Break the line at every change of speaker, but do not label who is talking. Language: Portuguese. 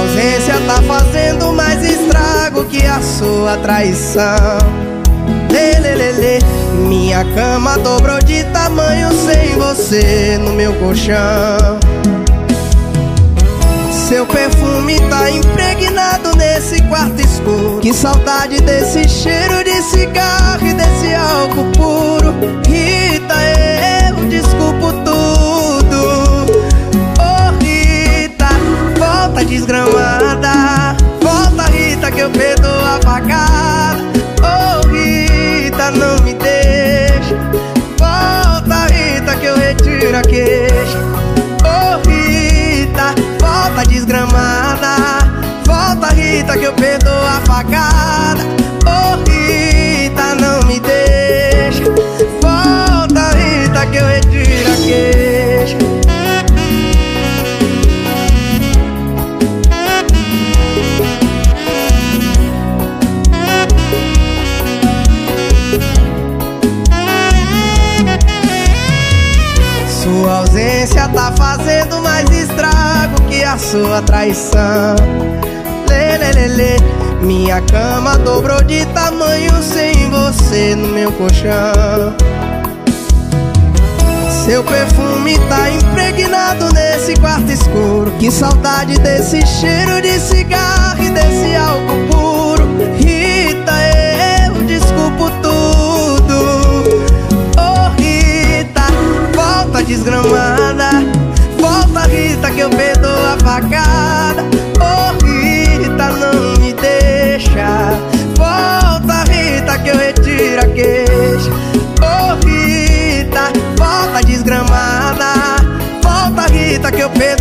ausência tá fazendo mais estrago que a sua traição. Lelelele, minha cama dobrou de tamanho sem você no meu colchão. Seu perfume tá impregnado nesse quarto escuro. Que saudade desse cheiro de cigarro e desse álcool puro. Rita, queixa. Oh, Rita, volta desgramada. Volta, Rita, que eu perdoo a facada. Ausência tá fazendo mais estrago que a sua traição. Lelelele, minha cama dobrou de tamanho sem você no meu colchão. Seu perfume tá impregnado nesse quarto escuro. Que saudade desse cheiro de cigarro Rita, que eu perdoo a facada. Oh, Rita, não me deixa. Volta, Rita, que eu retiro a queixa. Oh, Rita, volta desgramada. Volta, Rita, que eu perdoo